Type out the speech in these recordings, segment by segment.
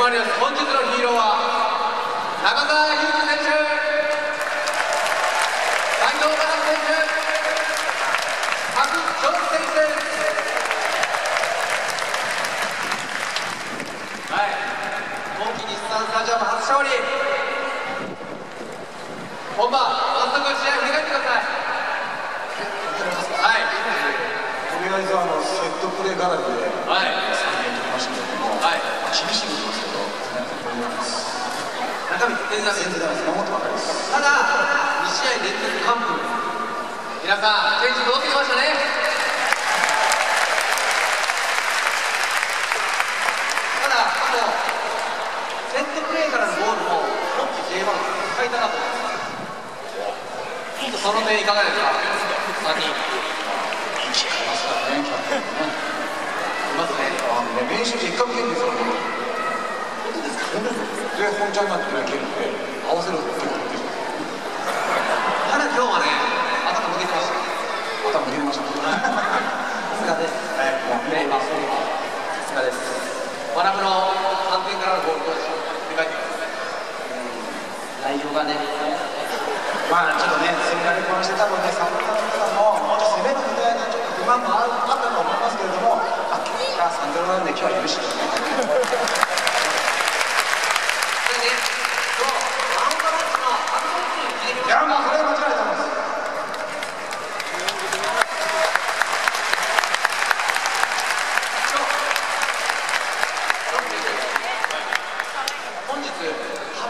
困ります本日のヒーローは中澤佑二選手斉藤忠選手白ジョン選手ですはい。今季日産スタジアム初勝利本番早速試合振り返ってくださいはいとりあえずあのセットプレー絡みで。はい。3点取りましたけども、はい。厳しいことですけど、中身全然ダメです全然ダメです、守ってばかりです。ただ2試合連続完封皆さんチェンジ戻ってきましたね？ただもうセットプレーからのゴールも今季 J1 使いたかったですその点いかがですか？3人いますからね、キャプテンもね。ますねあのね、練習時一回も蹴るんですよ。本当ですかで、本ちゃんなんてね、蹴るんで、合わせると結構できる。ただ今日はね頭抜けてました頭入れました。さすがですねまあそうさすがです学ぶの3点からのゴールどうでしょう振り返ってください。内容がね、まあちょっとね、攻められっぱなしで多分ね、サポーターの皆さんも、もっと攻めるみたい。なちょっと不満もああったと思い。ますけれども、あ、結果3ゼロなんで今日は許してください。それで今日マウントマッチのアンコールに入れてみいや、まもうそれは間違いないと思います。本日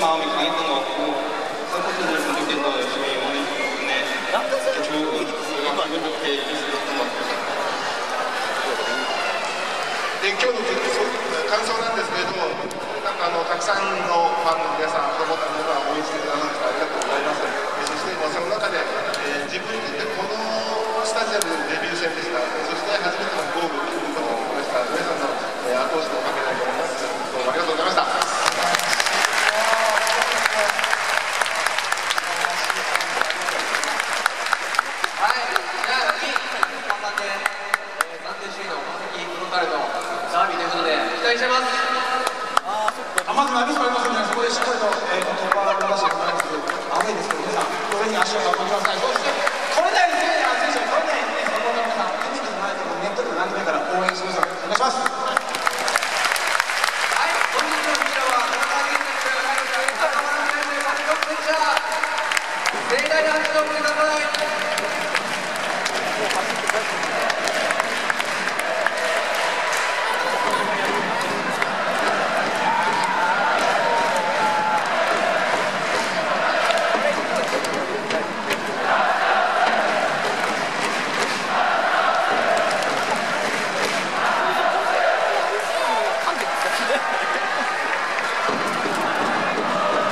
마음이 강했던 것 같고 서포터들 분들께서 열심히 응원해 주셨기 때문에 이렇게 좋은 기분 좋게 이길 수 있었던 것 같아요. で今日の感想なんですけれども、なんかあのたくさんのファンの皆さん、子供たちの皆さん応援してくださってありがとうございます。 川崎フロンターのダービーということで期待してますあまず何もありませんね、そこでしっかりと、えー、と突破を出してもらいますけど、アウェイですけど、皆さん、これに足を運んでください。そして、これでですね、選手、これで、ね、サポーターの皆さん、テレビの前でもネットでも何でもいいから応援してください。お願いします。はい本日のこちらは中川健選手が入る赤羽選手サッカー選手盛大な拍手を送ってください